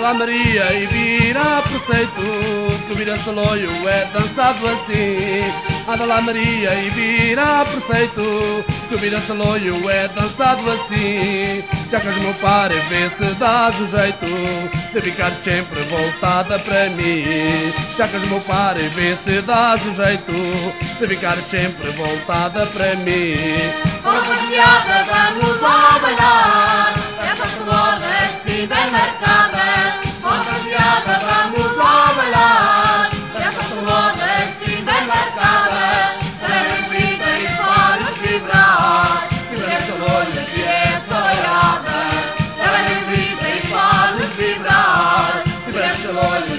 lá Maria e vira preceito Que o vira saloio é dançado assim. Lá Maria e vira preceito Que o vira saloio é dançado assim. Já que és meu par vê se dás o jeito De ficar sempre voltada para mim. Já que és meu par vê se dás o jeito De ficar sempre voltada para mim. Rapaziada, vamos lá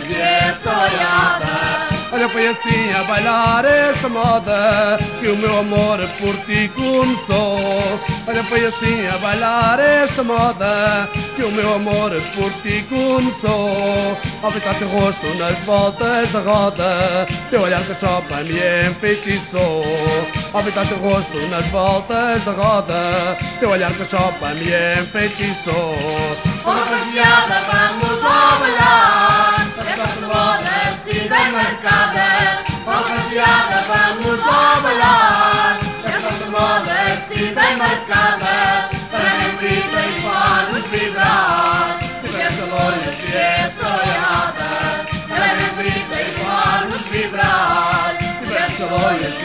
e essa olhada Olha, foi assim a bailar esta moda Que o meu amor por ti começou. Olha, foi assim a bailar esta moda Que o meu amor por ti começou. Ao ficar teu rosto nas voltas da roda Teu olhar que chopa me enfeitiçou. Ao ficar teu rosto nas voltas da roda Teu olhar que chopa me enfeitiçou. Rapaziada, vamos marcada Rapaziada, vamos lá bailar Essa roda assim bem marcada Para quem grita e para nos vibrar. Tivesse olhos e essa olhada Para quem grita e para nos vibrar. Tivesse olhos e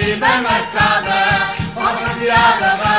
roda assim bem marcada Rapaziada,